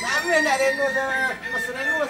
Nama nak reno sama Mas Reno